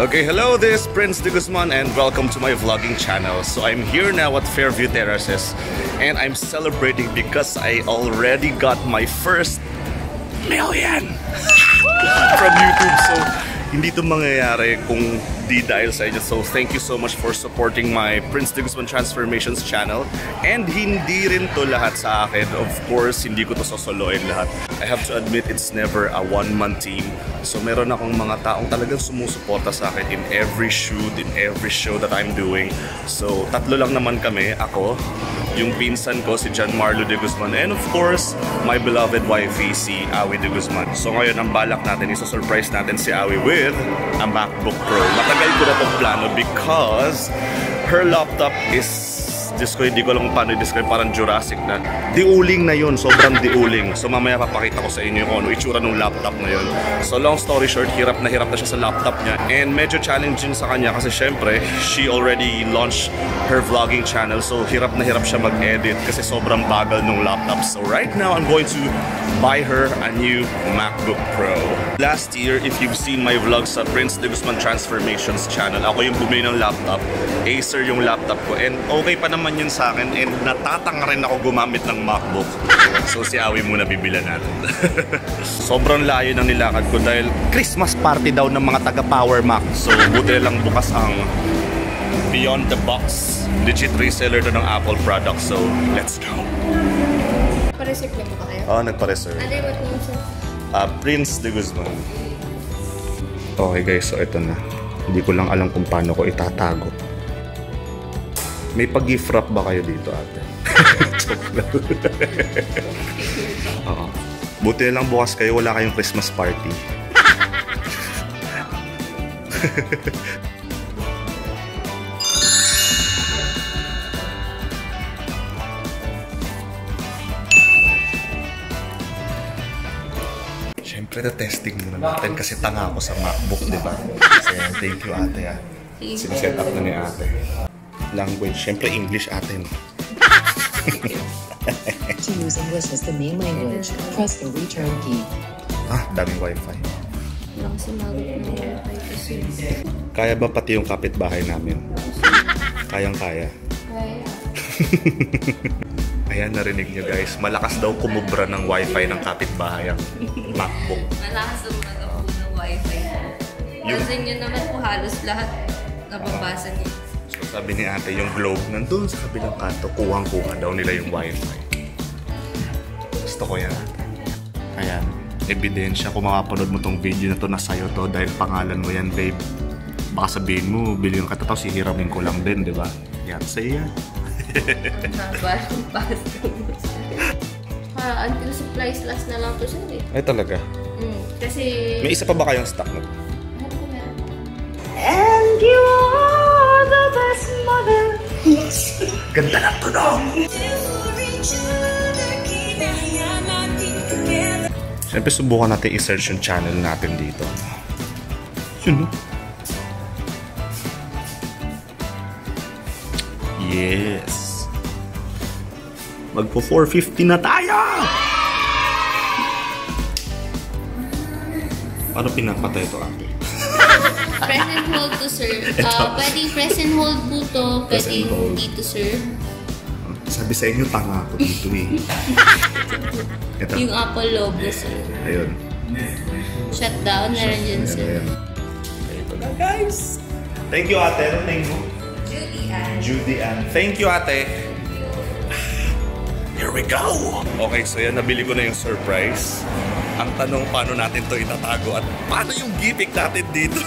Okay, hello, this is Prince de Guzman and welcome to my vlogging channel. So I'm here now at Fairview Terraces and I'm celebrating because I already got my first million from YouTube. So hindi to mangyayari kung di dahil sa inyo. So thank you so much for supporting my Prince de Guzman Transformations channel. And hindi rin to lahat sa akin. Of course, hindi ko to sosoloin lahat. I have to admit, it's never a one-man team. So meron akong mga taong talagang sumusuporta sa akin in every shoot, in every show that I'm doing. So tatlo lang naman kami. Ako, yung pinsan ko si John Marlo de Guzman and of course my beloved wifey si Awi de Guzman. So ngayon ang balak natin isa-surprise natin si Awi with a MacBook Pro. Matagal ko na itong plano because her laptop is Diyos ko, hindi ko alam paano i-describe, parang Jurassic na. Diuling na yun, sobrang diuling. So mamaya papakita ko sa inyo kung ano itsura ng laptop na yun. So long story short, hirap na hirap na siya sa laptop niya. And medyo challenging sa kanya kasi syempre, she already launched her vlogging channel. So hirap na hirap siya mag-edit kasi sobrang bagal ng laptop. So right now, I'm going to buy her a new MacBook Pro. Last year, if you've seen my vlogs sa Prince de Guzman Transformations channel, ako yung bumili ng laptop. Acer yung laptop ko. And okay pa naman naman yun sa akin and natatanga rin ako gumamit ng MacBook. So si Awi muna bibilan natin. Sobrang layo ng nilakad ko dahil Christmas party daw ng mga taga Power Mac. So buti lang bukas ang Beyond the Box legit reseller to ng Apple product. So let's go. Pa-reserve na ba kayo? Oo, oh, nagpa-reserve. Ano yung name sir? Uh, Prince de Guzman. Okay guys, so ito na. Hindi ko lang alam kung paano ko itatago. May pag-gift wrap ba kayo dito, ate? Joke lang. Oo. Buti lang bukas kayo, wala kayong Christmas party. Siyempre, na-testing muna natin kasi tanga ako sa MacBook, di ba? Kasi thank you, ate. Ah. Siniset up na ni ate language. Siyempre, English atin. to use English as the main language, press the return key. Ah, daming wifi. Kaya ba pati yung kapitbahay namin? Kayang-kaya. Kaya. Ayan, narinig nyo guys. Malakas daw kumubra ng wifi ng kapitbahay ang MacBook. Malakas ang mga po ng wifi. Yung- Kasi yun naman po halos lahat nababasa niya. Sabi ni ate, yung globe nandun sa kabilang kanto, kuhang-kuha daw nila yung wifi. Gusto ko yan. Ayan, ebidensya kung makapanood mo tong video na to na sa'yo to dahil pangalan mo yan, babe. Baka sabihin mo, bilhin ka to, tapos hihiramin ko lang din, di ba? Yan, say yan. Parang basta. Ah, until supplies last na lang to sir eh. Ay talaga. Mm, kasi... May isa pa ba kayong stock na? Ano ko meron? And you are the best mother. Ganda ng tunog! Siyempre, subukan natin i-search yung channel natin dito. Yun, no? Yes! Magpo 450 na tayo! Paano pinapatay ito ate? Press and hold to sir. Ito. Uh, pwedeng press and hold po to. Pwedeng hold. dito sir. Sabi sa inyo, tanga ako dito eh. Ito. Yung Apple logo sir. Ayun. Shutdown na rin yun sir. Ito na guys. Thank you ate. Ano name mo? Judy Ann. Judy Ann. Thank you ate. Here we go! Okay, so yan, nabili ko na yung surprise. Ang tanong, paano natin to itatago at paano yung gimmick natin dito?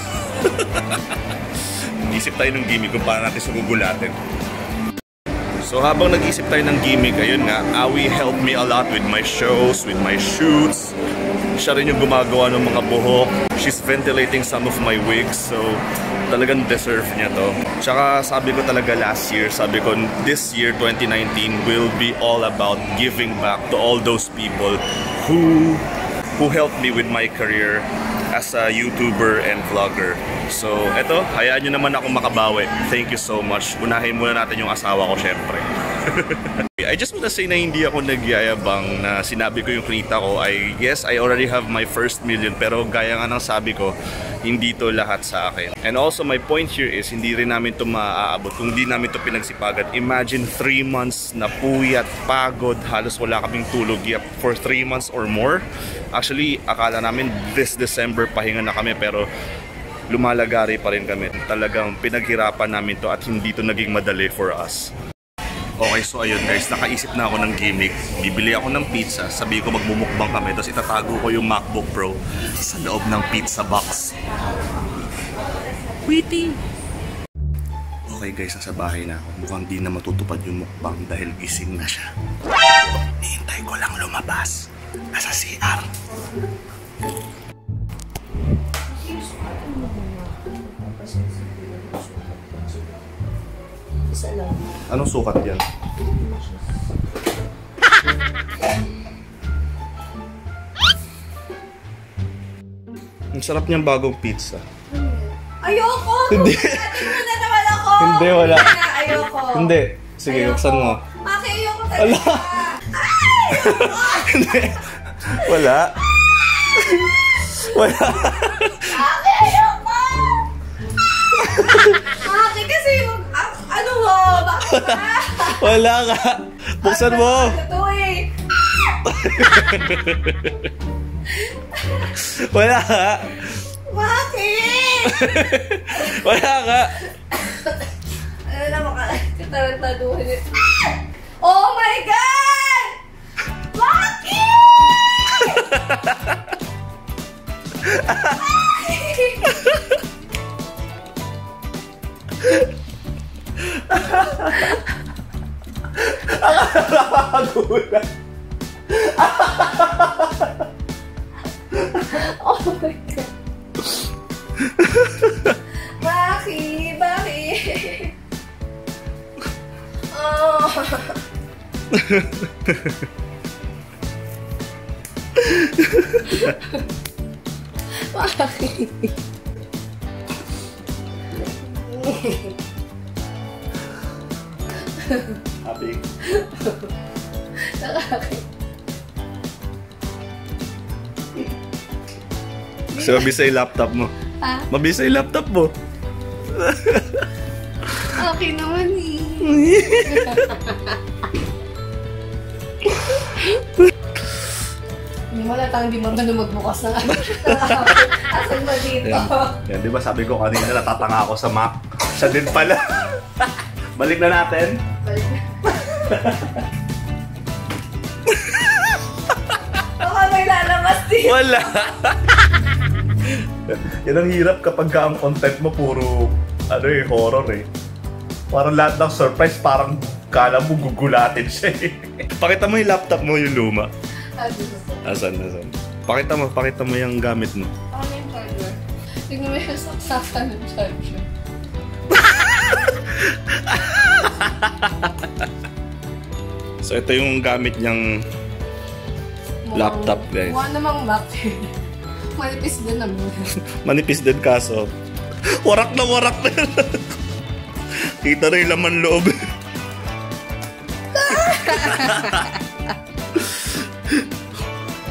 Isip tayo ng gimmick kung paano natin sugugulatin. So habang nag-isip tayo ng gimmick, ayun nga, Awi helped me a lot with my shows, with my shoots. Siya rin yung gumagawa ng mga buhok. She's ventilating some of my wigs, so talagang deserve niya to. Tsaka sabi ko talaga last year, sabi ko this year 2019 will be all about giving back to all those people who who helped me with my career as a YouTuber and vlogger. So, eto, hayaan nyo naman ako makabawi. Thank you so much. Unahin muna natin yung asawa ko, syempre. I just wanna say na hindi ako nagyayabang na sinabi ko yung kita ko ay yes, I already have my first million pero gaya nga ng sabi ko, hindi to lahat sa akin. And also my point here is hindi rin namin to maaabot kung di namin to pinagsipagan. Imagine 3 months na puyat, pagod, halos wala kaming tulog yet for 3 months or more. Actually, akala namin this December pahinga na kami pero lumalagari pa rin kami. Talagang pinaghirapan namin to at hindi to naging madali for us. Okay, so ayun guys, nakaisip na ako ng gimmick. Bibili ako ng pizza, sabi ko magmumukbang kami, tapos itatago ko yung MacBook Pro sa loob ng pizza box. Witty! Okay guys, nasa bahay na ako. Mukhang di na matutupad yung mukbang dahil gising na siya. Nihintay ko lang lumabas. Nasa CR. Isa lang. Anong sukat yan? Ang sarap niyang bagong pizza. Ayoko! Hindi. Hindi mo na naman ako! Hindi, wala. Ayoko. Hindi. Sige, Ayoko. buksan mo. Maki, ayoko Ala. talaga. Hindi. Wala. Wala. Maki, ayoko! Bakit? Wala ka. Buksan mo. Ano to eh? Wala ka. Maki! Wala ka. Ano na makatarantado ito? Oh my God! Maki! Nakakagulat. Oh my God. Maki! Maki! Oh. Maki! Happy. Nakaki. Kasi mabisa yung laptop mo. Ha? Mabisa yung laptop mo. Okay naman eh. Hindi mo natang di marunong magbukas ng ano. Asan ba dito? Yan. Yan, di ba sabi ko kanina natatanga ako sa Mac? Siya din pala. Balik na natin. Balik na. Baka may lalabas dito. Wala. Yan ang hirap kapag ka ang content mo puro ano eh, horror eh. Parang lahat ng surprise, parang kala mo gugulatin siya eh. Pakita mo yung laptop mo, yung luma. Ah. Asan, asan? Pakita mo, pakita mo yung gamit mo. Baka may charger. Tignan mo yung saksakan ng charger. So ito yung gamit niyang Laptop, guys. Mukha namang Mac. Malipis din naman. manipis din kaso. Warak na warak na. Kita na yung laman loob.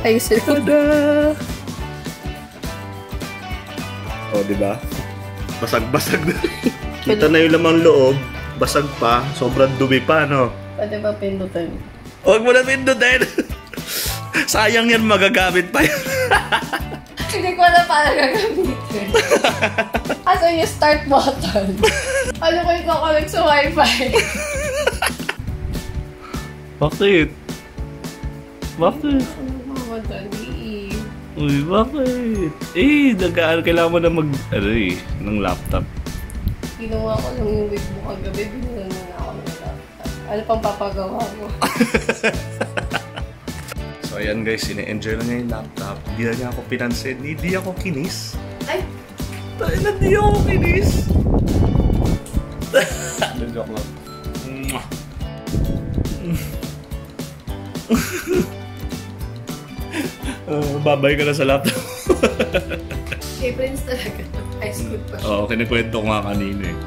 Ayusin ko. O, oh, di ba? Basag-basag na. Kita na yung laman loob. Basag pa. Sobrang dumi pa, no? Pwede ba pindutan? Huwag mo na pindutin. Sayang yan, magagamit pa yan. Hindi ko na paano gagamitin. Asan yung start button? Ano ko yung kakonect sa wifi? Bakit? Bakit? Uy, bakit? Eh, nagaan, kailangan mo na mag, ano eh, ng laptop. Ginawa ko lang yung wig mo kagabi. Binila na ako ng laptop. Ano pang papagawa mo? So, ayan guys, sine-enjoy na niya yung laptop. Hindi na niya ako pinansin. Hindi ako kinis. Ay! Tayo na, hindi ako kinis. Ano, joke lang. Uh, babay ka na sa laptop. Kay Prince talaga. High school pa siya. Oo, kinikwento ko nga kanina eh.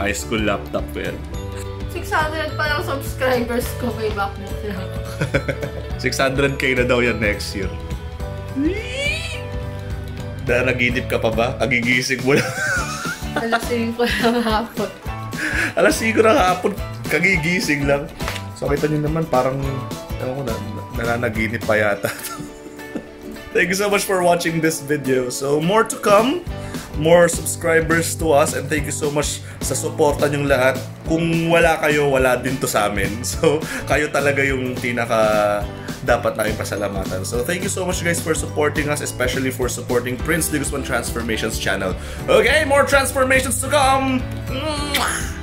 High school laptop ko yan. 600 pa lang subscribers ko kay Bakit lang. 600k na daw yan next year. Dahil naginip ka pa ba? Agigising mo lang. Alasin ko lang hapon. Alas 5 ng hapon, kagigising lang. So, kita nyo naman, parang, ewan ko na, nananaginip pa yata. Thank you so much for watching this video. So, more to come. More subscribers to us. And thank you so much sa suporta nyong lahat. Kung wala kayo, wala din to sa amin. So, kayo talaga yung pinaka dapat namin pasalamatan. So, thank you so much guys for supporting us, especially for supporting Prince Digusman Transformations channel. Okay, more transformations to come! Mwah!